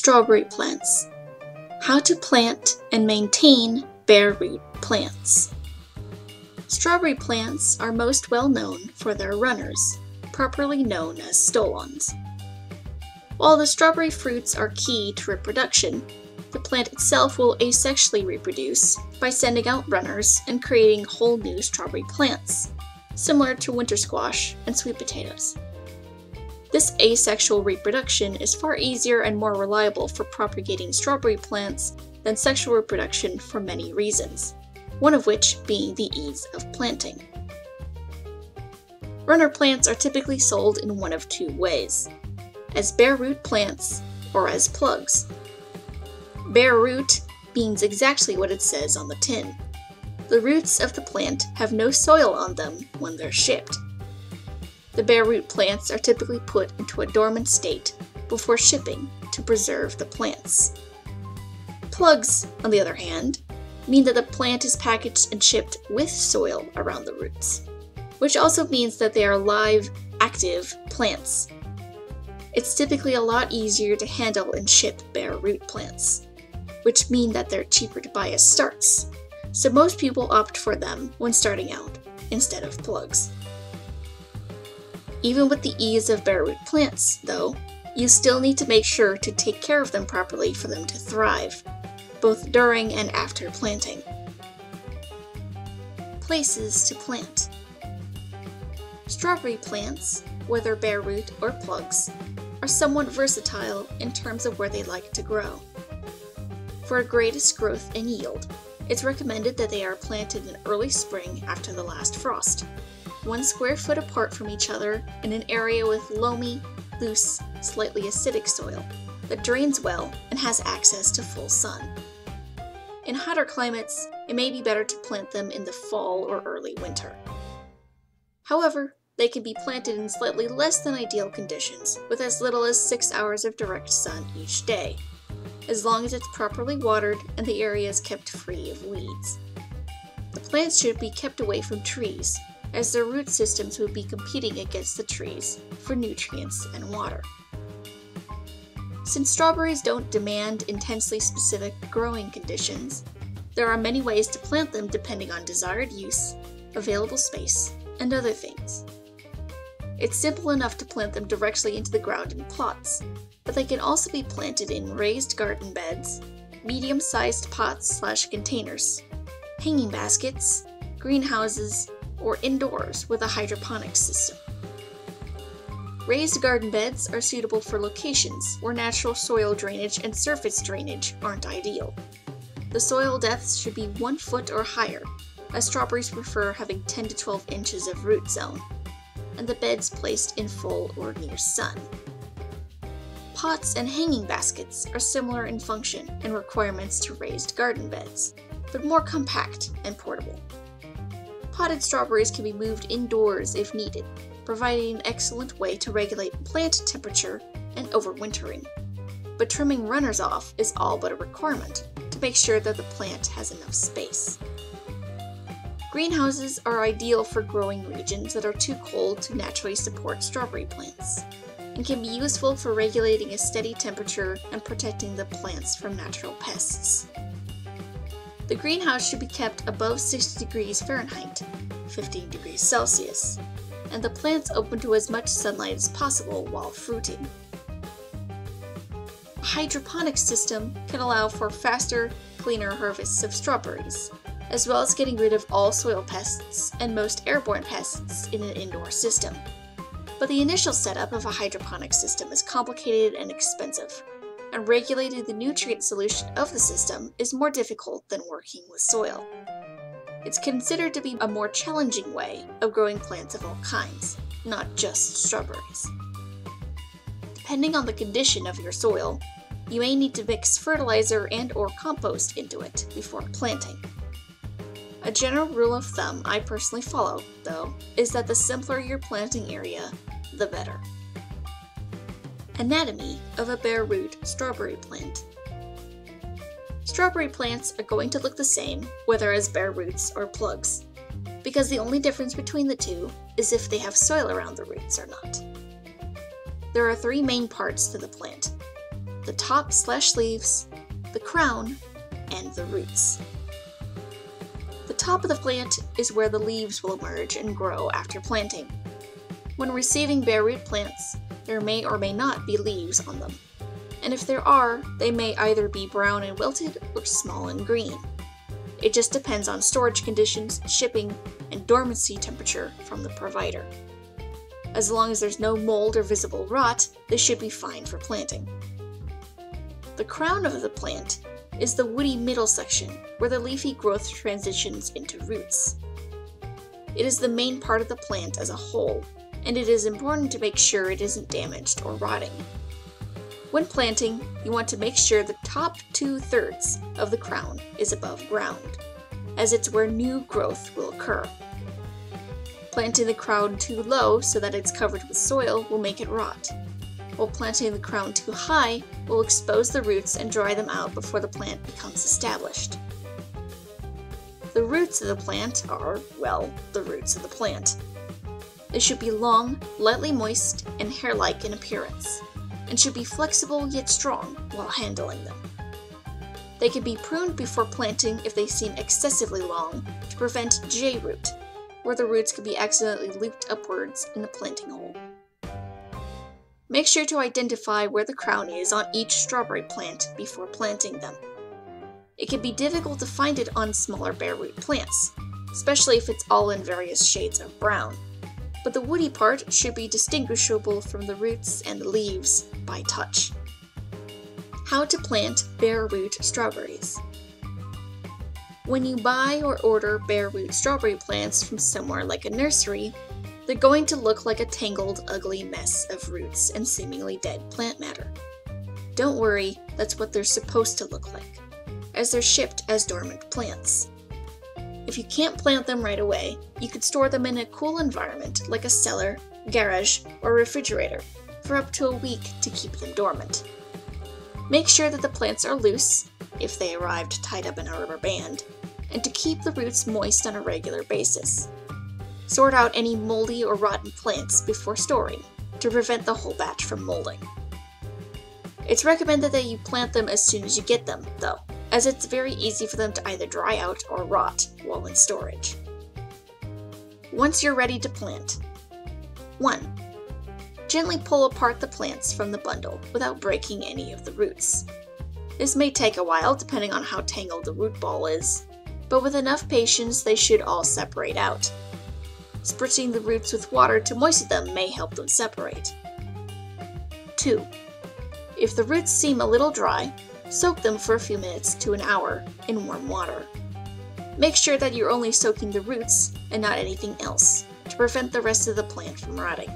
Strawberry plants. How to plant and maintain bare root plants. Strawberry plants are most well known for their runners, properly known as stolons. While the strawberry fruits are key to reproduction, the plant itself will asexually reproduce by sending out runners and creating whole new strawberry plants, similar to winter squash and sweet potatoes. This asexual reproduction is far easier and more reliable for propagating strawberry plants than sexual reproduction for many reasons, one of which being the ease of planting. Runner plants are typically sold in one of two ways as bare root plants or as plugs. Bare root means exactly what it says on the tin. The roots of the plant have no soil on them when they're shipped. The bare root plants are typically put into a dormant state before shipping to preserve the plants. Plugs, on the other hand, mean that the plant is packaged and shipped with soil around the roots, which also means that they are live, active plants. It's typically a lot easier to handle and ship bare root plants, which mean that they're cheaper to buy as starts, so most people opt for them when starting out instead of plugs. Even with the ease of bare root plants, though, you still need to make sure to take care of them properly for them to thrive, both during and after planting. Places to plant Strawberry plants, whether bare root or plugs, are somewhat versatile in terms of where they like to grow. For greatest growth and yield, it's recommended that they are planted in early spring after the last frost, one square foot apart from each other in an area with loamy, loose, slightly acidic soil that drains well and has access to full sun. In hotter climates, it may be better to plant them in the fall or early winter. However, they can be planted in slightly less than ideal conditions with as little as 6 hours of direct sun each day, as long as it's properly watered and the area is kept free of weeds. The plants should be kept away from trees as their root systems would be competing against the trees for nutrients and water. Since strawberries don't demand intensely specific growing conditions, there are many ways to plant them depending on desired use, available space, and other things. It's simple enough to plant them directly into the ground in plots, but they can also be planted in raised garden beds, medium-sized pots slash containers, hanging baskets, greenhouses, or indoors with a hydroponics system. Raised garden beds are suitable for locations where natural soil drainage and surface drainage aren't ideal. The soil depths should be 1 foot or higher, as strawberries prefer having 10 to 12 inches of root zone, and the beds placed in full or near sun. Pots and hanging baskets are similar in function and requirements to raised garden beds, but more compact and portable. Potted strawberries can be moved indoors if needed, providing an excellent way to regulate plant temperature and overwintering. But trimming runners off is all but a requirement to make sure that the plant has enough space. Greenhouses are ideal for growing regions that are too cold to naturally support strawberry plants, and can be useful for regulating a steady temperature and protecting the plants from natural pests. The greenhouse should be kept above 60 degrees Fahrenheit, 15 degrees Celsius, and the plants open to as much sunlight as possible while fruiting. A hydroponic system can allow for faster, cleaner harvests of strawberries, as well as getting rid of all soil pests and most airborne pests in an indoor system. But the initial setup of a hydroponic system is complicated and expensive, and regulating the nutrient solution of the system is more difficult than working with soil. It's considered to be a more challenging way of growing plants of all kinds, not just strawberries. Depending on the condition of your soil, you may need to mix fertilizer and or compost into it before planting. A general rule of thumb I personally follow, though, is that the simpler your planting area, the better. Anatomy of a bare root strawberry plant. Strawberry plants are going to look the same whether as bare roots or plugs, because the only difference between the two is if they have soil around the roots or not. There are three main parts to the plant the top slash leaves, the crown, and the roots. The top of the plant is where the leaves will emerge and grow after planting. When receiving bare root plants, there may or may not be leaves on them, and if there are, they may either be brown and wilted or small and green. It just depends on storage conditions, shipping, and dormancy temperature from the provider. As long as there's no mold or visible rot, they should be fine for planting. The crown of the plant is the woody middle section where the leafy growth transitions into roots. It is the main part of the plant as a whole, and it is important to make sure it isn't damaged or rotting. When planting, you want to make sure the top two thirds of the crown is above ground, as it's where new growth will occur. Planting the crown too low so that it's covered with soil will make it rot, while planting the crown too high will expose the roots and dry them out before the plant becomes established. The roots of the plant are, well, the roots of the plant. They should be long, lightly moist, and hair-like in appearance and should be flexible yet strong while handling them. They can be pruned before planting if they seem excessively long to prevent J-root, where the roots could be accidentally looped upwards in the planting hole. Make sure to identify where the crown is on each strawberry plant before planting them. It can be difficult to find it on smaller bare root plants, especially if it's all in various shades of brown but the woody part should be distinguishable from the roots and the leaves by touch. How to plant bare root strawberries. When you buy or order bare root strawberry plants from somewhere like a nursery, they're going to look like a tangled, ugly mess of roots and seemingly dead plant matter. Don't worry, that's what they're supposed to look like, as they're shipped as dormant plants. If you can't plant them right away, you could store them in a cool environment like a cellar, garage, or refrigerator for up to a week to keep them dormant. Make sure that the plants are loose, if they arrived tied up in a rubber band, and to keep the roots moist on a regular basis. Sort out any moldy or rotten plants before storing to prevent the whole batch from molding. It's recommended that you plant them as soon as you get them, though, as it's very easy for them to either dry out or rot while in storage. Once you're ready to plant, 1. Gently pull apart the plants from the bundle without breaking any of the roots. This may take a while depending on how tangled the root ball is, but with enough patience they should all separate out. Spritzing the roots with water to moisten them may help them separate. 2. If the roots seem a little dry, Soak them for a few minutes to an hour in warm water. Make sure that you're only soaking the roots and not anything else to prevent the rest of the plant from rotting.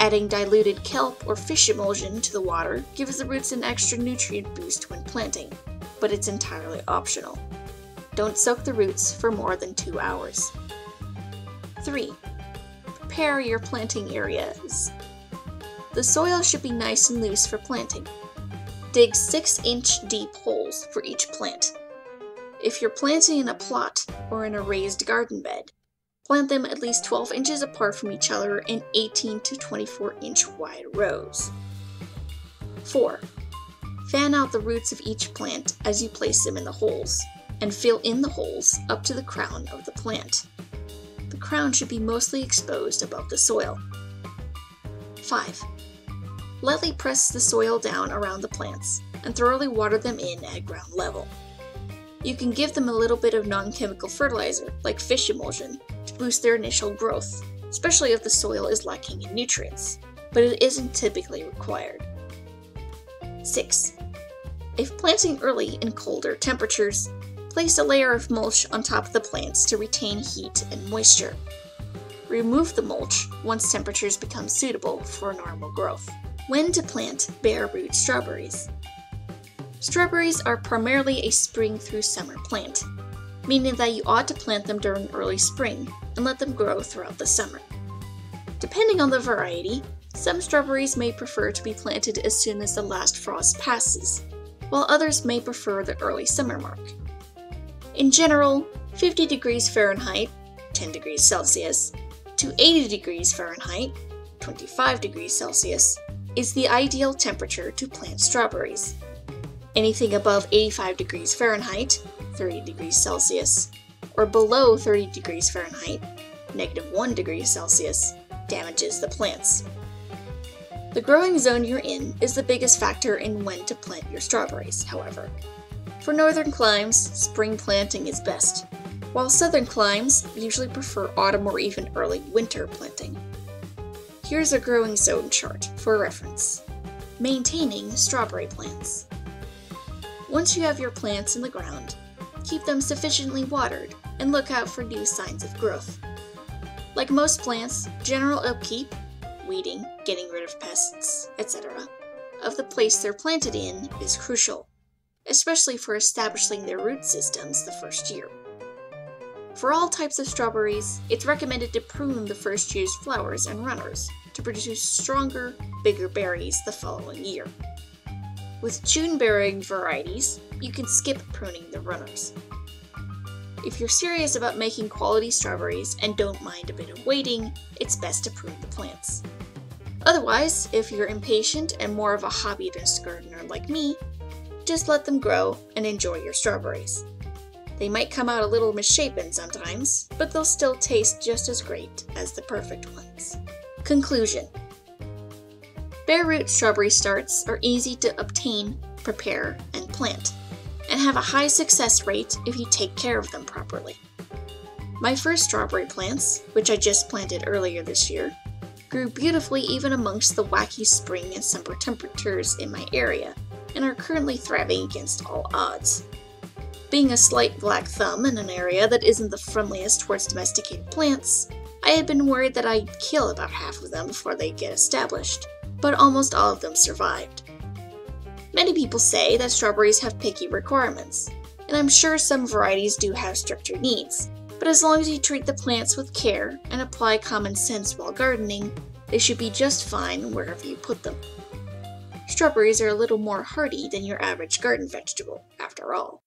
Adding diluted kelp or fish emulsion to the water gives the roots an extra nutrient boost when planting, but it's entirely optional. Don't soak the roots for more than two hours. 3. Prepare your planting areas. The soil should be nice and loose for planting, Dig 6 inch deep holes for each plant. If you're planting in a plot or in a raised garden bed, plant them at least 12 inches apart from each other in 18 to 24 inch wide rows. 4. Fan out the roots of each plant as you place them in the holes, and fill in the holes up to the crown of the plant. The crown should be mostly exposed above the soil. 5. Lightly press the soil down around the plants and thoroughly water them in at ground level. You can give them a little bit of non-chemical fertilizer, like fish emulsion, to boost their initial growth, especially if the soil is lacking in nutrients, but it isn't typically required. 6. If planting early in colder temperatures, place a layer of mulch on top of the plants to retain heat and moisture. Remove the mulch once temperatures become suitable for normal growth. When to plant bare root strawberries. Strawberries are primarily a spring through summer plant, meaning that you ought to plant them during early spring and let them grow throughout the summer. Depending on the variety, some strawberries may prefer to be planted as soon as the last frost passes, while others may prefer the early summer mark. In general, 50 degrees Fahrenheit, 10 degrees Celsius, to 80 degrees Fahrenheit, 25 degrees Celsius, is the ideal temperature to plant strawberries. Anything above 85 degrees Fahrenheit, 30 degrees Celsius, or below 30 degrees Fahrenheit, negative 1 degrees Celsius, damages the plants. The growing zone you're in is the biggest factor in when to plant your strawberries, however. For northern climes, spring planting is best, while southern climes usually prefer autumn or even early winter planting. Here's a growing zone chart for reference. Maintaining strawberry plants. Once you have your plants in the ground, keep them sufficiently watered and look out for new signs of growth. Like most plants, general upkeep, weeding, getting rid of pests, etc., of the place they're planted in is crucial, especially for establishing their root systems the first year. For all types of strawberries, it's recommended to prune the first year's flowers and runners to produce stronger, bigger berries the following year. With June bearing varieties, you can skip pruning the runners. If you're serious about making quality strawberries and don't mind a bit of waiting, it's best to prune the plants. Otherwise, if you're impatient and more of a hobbyist gardener like me, just let them grow and enjoy your strawberries. They might come out a little misshapen sometimes, but they'll still taste just as great as the perfect ones. Conclusion Bare root strawberry starts are easy to obtain, prepare, and plant, and have a high success rate if you take care of them properly. My first strawberry plants, which I just planted earlier this year, grew beautifully even amongst the wacky spring and summer temperatures in my area, and are currently thriving against all odds. Being a slight black thumb in an area that isn't the friendliest towards domesticated plants, I had been worried that I'd kill about half of them before they get established, but almost all of them survived. Many people say that strawberries have picky requirements, and I'm sure some varieties do have stricter needs, but as long as you treat the plants with care and apply common sense while gardening, they should be just fine wherever you put them. Strawberries are a little more hardy than your average garden vegetable, after all.